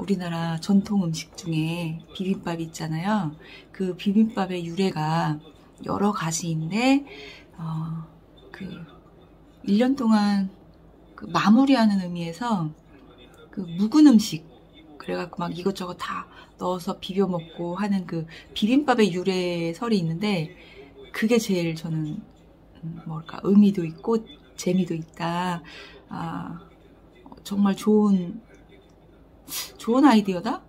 우리나라 전통 음식 중에 비빔밥이 있잖아요. 그 비빔밥의 유래가 여러 가지인데, 어, 그, 1년 동안 그 마무리하는 의미에서 그 묵은 음식, 그래갖고 막 이것저것 다 넣어서 비벼 먹고 하는 그 비빔밥의 유래설이 있는데, 그게 제일 저는, 음, 뭐랄까, 의미도 있고, 재미도 있다. 아, 정말 좋은 좋은 아이디어다?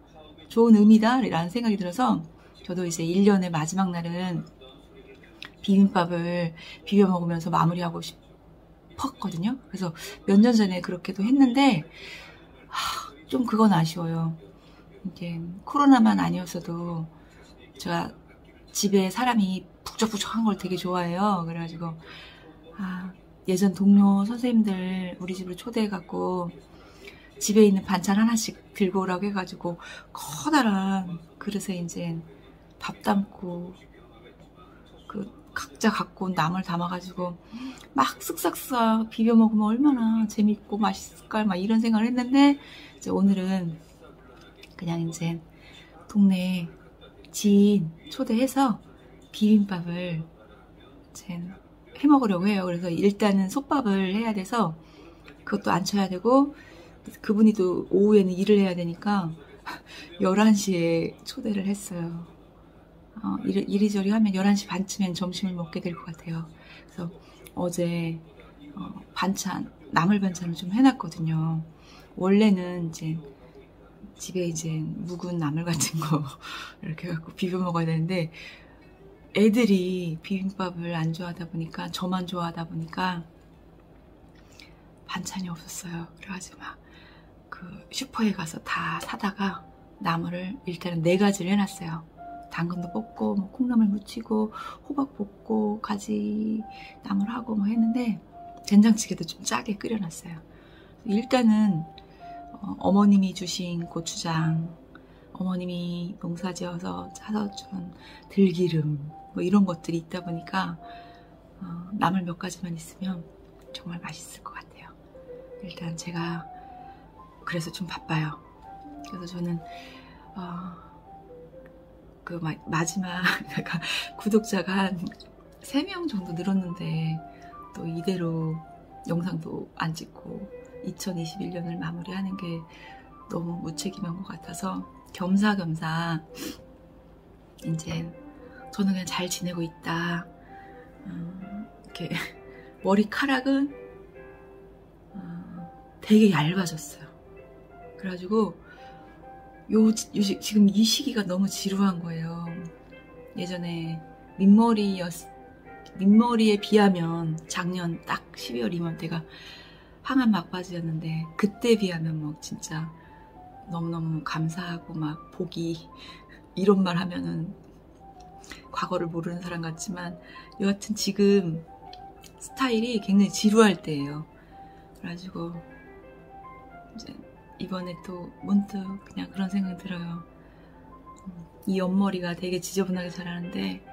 좋은 의미다? 라는 생각이 들어서 저도 이제 1년의 마지막 날은 비빔밥을 비벼 먹으면서 마무리하고 싶었거든요. 그래서 몇 년 전에 그렇게도 했는데 하, 좀 그건 아쉬워요. 이제 코로나만 아니었어도 제가 집에 사람이 북적북적한 걸 되게 좋아해요. 그래가지고 아, 예전 동료 선생님들 우리 집을 초대해갖고 집에 있는 반찬 하나씩 들고 오라고 해가지고 커다란 그릇에 이제 밥 담고 그 각자 갖고 온 나물 담아가지고 막 쓱싹쓱 비벼 먹으면 얼마나 재밌고 맛있을까 막 이런 생각을 했는데 이제 오늘은 그냥 이제 동네 지인 초대해서 비빔밥을 이제 해 먹으려고 해요. 그래서 일단은 솥밥을 해야 돼서 그것도 안 쳐야 되고 그분이 또 오후에는 일을 해야 되니까 11시에 초대를 했어요. 어, 이리, 저리 하면 11시 반쯤엔 점심을 먹게 될 것 같아요. 그래서 어제 어, 반찬, 나물 반찬을 좀 해놨거든요. 원래는 이제 집에 이제 묵은 나물 같은 거 이렇게 갖고 비벼 먹어야 되는데 애들이 비빔밥을 안 좋아하다 보니까 저만 좋아하다 보니까 반찬이 없었어요. 그래가지고 막 그 슈퍼에 가서 다 사다가 나물을 일단은 네 가지를 해놨어요. 당근도 볶고 뭐 콩나물 무치고 호박 볶고 가지 나물하고 뭐 했는데 된장찌개도 좀 짜게 끓여놨어요. 일단은 어, 머님이 주신 고추장, 어머님이 농사지어서 짜서 준 들기름 뭐 이런 것들이 있다 보니까 어, 나물 몇 가지만 있으면 정말 맛있을 것 같아요. 일단 제가 그래서 좀 바빠요. 그래서 저는 어, 그 마, 마지막 구독자가 한 3명 정도 늘었는데 또 이대로 영상도 안 찍고 2021년을 마무리하는 게 너무 무책임한 것 같아서 겸사겸사 이제 저는 그냥 잘 지내고 있다. 음, 이렇게 머리카락은 어, 되게 얇아졌어요. 그래가지고 요, 요 지금 이 시기가 너무 지루한 거예요. 예전에 민머리였 민머리에 비하면 작년 딱 12월 이맘때가 항암 막바지였는데 그때 비하면 뭐 진짜 너무너무 감사하고 막 복이 이런 말 하면은 과거를 모르는 사람 같지만 여하튼 지금 스타일이 굉장히 지루할 때예요. 그래가지고 이제 이번에 또 문득 그냥 그런 생각이 들어요. 이 옆머리가 되게 지저분하게 자라는데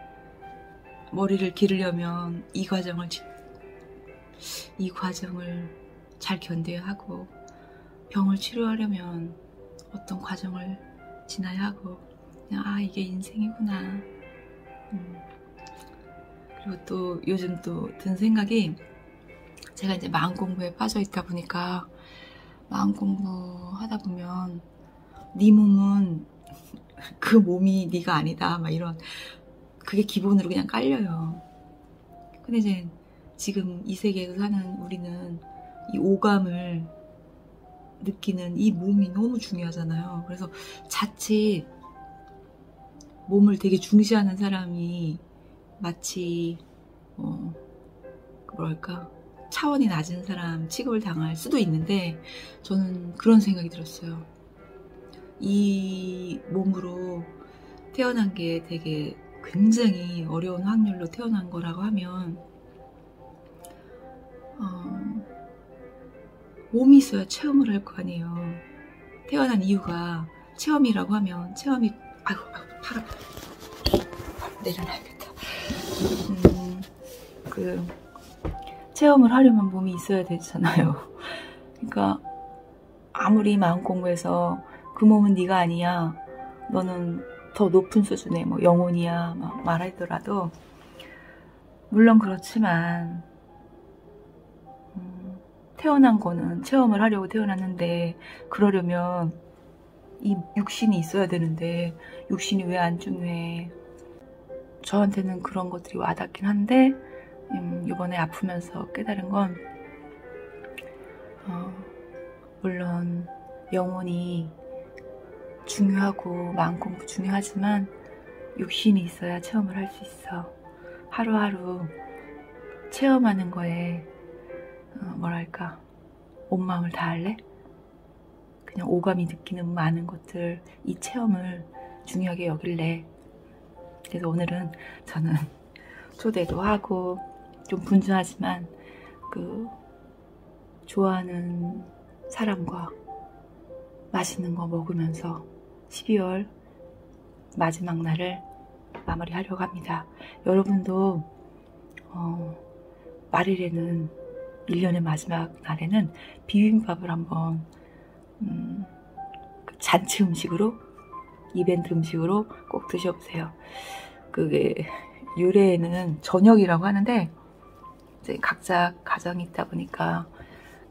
머리를 기르려면 이 과정을 이 과정을 잘 견뎌야 하고 병을 치료하려면 어떤 과정을 지나야 하고 그냥 아 이게 인생이구나 음. 그리고 또 요즘 또 든 생각이 제가 이제 마음 공부에 빠져 있다 보니까 마음 공부하다 보면 네 몸은 그 몸이 네가 아니다 막 이런 그게 기본으로 그냥 깔려요. 근데 이제 지금 이 세계에서 사는 우리는 이 오감을 느끼는 이 몸이 너무 중요하잖아요. 그래서 자칫 몸을 되게 중시하는 사람이 마치 어 뭐랄까 차원이 낮은 사람 취급을 당할 수도 있는데 저는 그런 생각이 들었어요. 이 몸으로 태어난 게 되게 굉장히 어려운 확률로 태어난 거라고 하면 어, 몸이 있어야 체험을 할 거 아니에요. 태어난 이유가 체험이라고 하면 체험이 아이고, 아이고 팔 아파 내려놔야겠다. 음, 그 체험을 하려면 몸이 있어야 되잖아요. 그러니까 아무리 마음 공부해서 그 몸은 네가 아니야. 너는 더 높은 수준의 뭐 영혼이야. 막 말하더라도 물론 그렇지만 음, 태어난 거는 체험을 하려고 태어났는데 그러려면 이 육신이 있어야 되는데 육신이 왜 안 중요해? 저한테는 그런 것들이 와닿긴 한데 음, 이번에 아프면서 깨달은 건 어, 물론 영혼이 중요하고 마음 공부 중요하지만 육신이 있어야 체험을 할수 있어. 하루하루 체험하는 거에 어, 뭐랄까 온 마음을 다할래? 그냥 오감이 느끼는 많은 것들 이 체험을 중요하게 여길래 그래서 오늘은 저는 초대도 하고 좀 분주하지만 그 좋아하는 사람과 맛있는 거 먹으면서 12월 마지막 날을 마무리하려고 합니다. 여러분도 어, 말일에는 1년의 마지막 날에는 비빔밥을 한번 음, 그 잔치 음식으로 이벤트 음식으로 꼭 드셔보세요. 그게 유래에는 저녁이라고 하는데 이제 각자 가정이 있다 보니까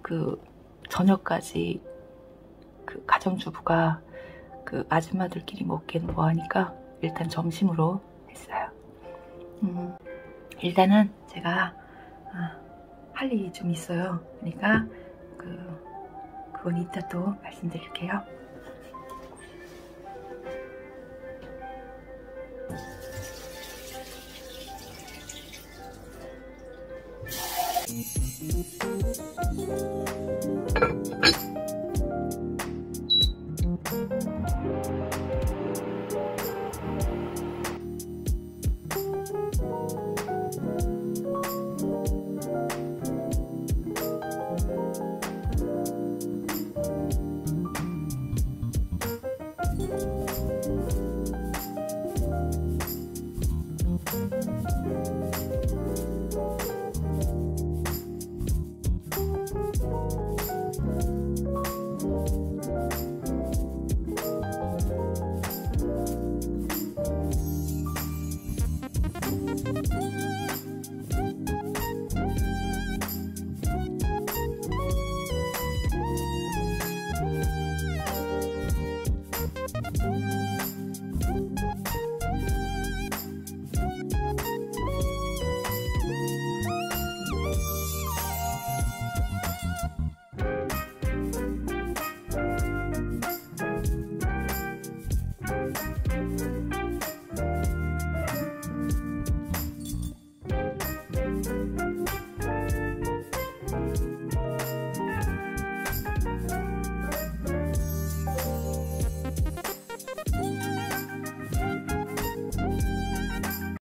그 저녁까지 그 가정주부가 그 아줌마들끼리 먹기는 뭐하니까 일단 점심으로 했어요. 음, 일단은 제가 아, 할 일이 좀 있어요. 그러니까 그 그건 이따 또 말씀드릴게요. Thank you.